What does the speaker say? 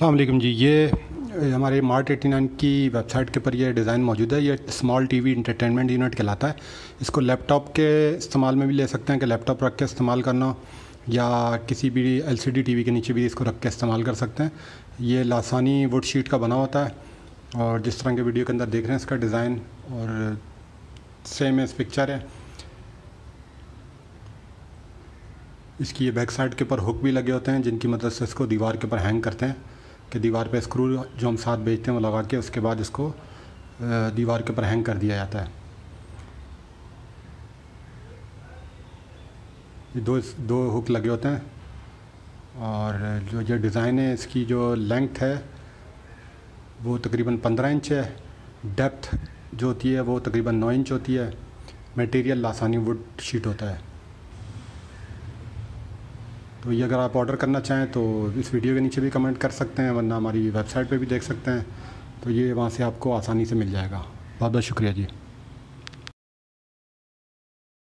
अल्लाम जी। ये हमारे mart eighty nine की वेबसाइट के ऊपर ये डिज़ाइन मौजूद है। ये स्मॉल टीवी इंटरटेनमेंट यूनिट कहलाता है। इसको लैपटॉप के इस्तेमाल में भी ले सकते हैं कि लैपटॉप रख के इस्तेमाल करना या किसी भी एलसीडी टीवी के नीचे भी इसको रख के इस्तेमाल कर सकते हैं। ये लासानी वुड शीट का बना होता है और जिस तरह के वीडियो के अंदर देख रहे हैं इसका डिज़ाइन और सेम इस पिक्चर है। इसकी ये बैक साइड के ऊपर हुक भी लगे होते हैं जिनकी मदद मतलब से इसको दीवार के ऊपर हैंग करते हैं। कि दीवार पे स्क्रू जो हम साथ बेचते हैं वो लगा के उसके बाद इसको दीवार के ऊपर हैंग कर दिया जाता है। ये दो दो हुक लगे होते हैं और जो ये डिज़ाइन है इसकी जो लेंथ है, वो तकरीबन पंद्रह इंच है। डेप्थ जो होती है वो तकरीबन नौ इंच होती है। मटेरियल लासानी वुड शीट होता है। तो ये अगर आप ऑर्डर करना चाहें तो इस वीडियो के नीचे भी कमेंट कर सकते हैं, वरना हमारी वेबसाइट पे भी देख सकते हैं। तो ये वहाँ से आपको आसानी से मिल जाएगा। बहुत बहुत शुक्रिया जी।